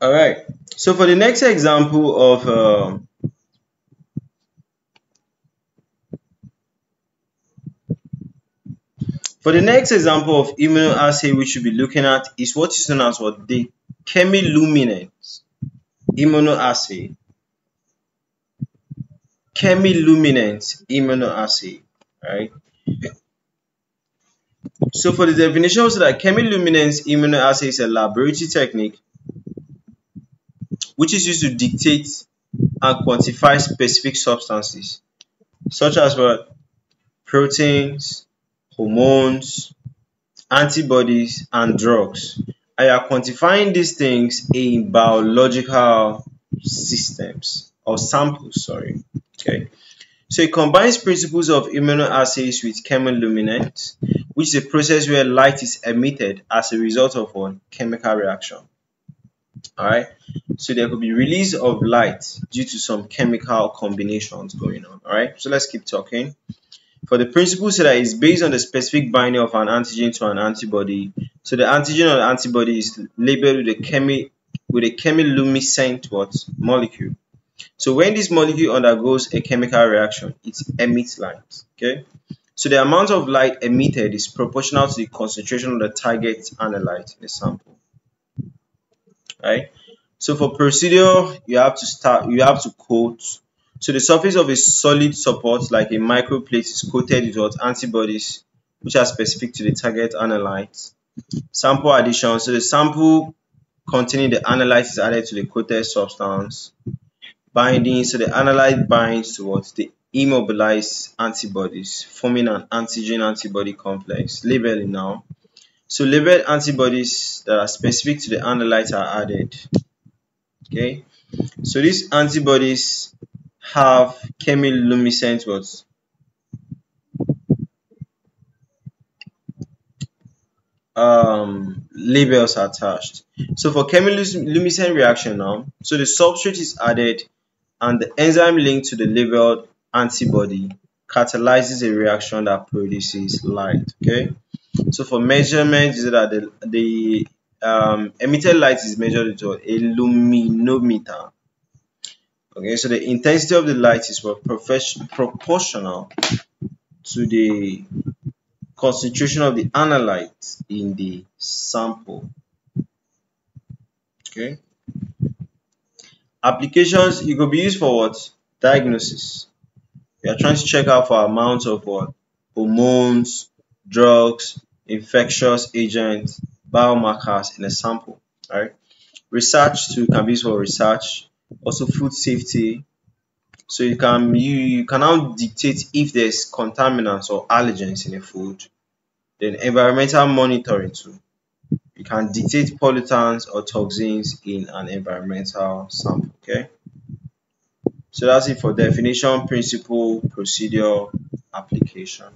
All right. So for the next example of uh, for the next example of immunoassay we should be looking at is what is known as what the chemiluminescence immunoassay. Chemiluminescence immunoassay, right? So for the definition, so that chemiluminescence immunoassay is a laboratory technique which is used to dictate and quantify specific substances such as what proteins, hormones, antibodies, and drugs. You are quantifying these things in biological systems or samples, sorry. Okay. So it combines principles of immunoassays with chemiluminescence, which is a process where light is emitted as a result of a chemical reaction. Alright, so there could be release of light due to some chemical combinations going on. Alright, so let's keep talking. For the principle so that is based on the specific binding of an antigen to an antibody. So the antigen or the antibody is labeled with a chemi with a chemiluminescent what molecule. So when this molecule undergoes a chemical reaction, it emits light. Okay. So the amount of light emitted is proportional to the concentration of the target analyte in the sample. Right. So for procedure, you have to start. You have to coat so the surface of a solid support like a microplate is coated with what antibodies which are specific to the target analyte. Sample addition. So the sample containing the analyte is added to the coated substance. Binding. So the analyte binds to what? The immobilized antibodies, forming an antigen antibody complex. Labeling now. So labeled antibodies that are specific to the analyte are added. Okay. So these antibodies have chemiluminescent what? Um, labels attached. So for chemiluminescent reaction now, so the substrate is added and the enzyme linked to the labeled antibody catalyzes a reaction that produces light. Okay. So for measurement, is that the, the um, emitted light is measured with a luminometer okay so the intensity of the light is proportional to the concentration of the analyte in the sample okay applications it could be used for what? Diagnosis. We are trying to check out for amounts of what? Hormones drugs infectious agents biomarkers in a sample right? Research too can be used for research. Also food safety. So you can you, you can now dictate if there's contaminants or allergens in a food. Then environmental monitoring too you can detect pollutants or toxins in an environmental sample okay? So that's it for definition principle procedure application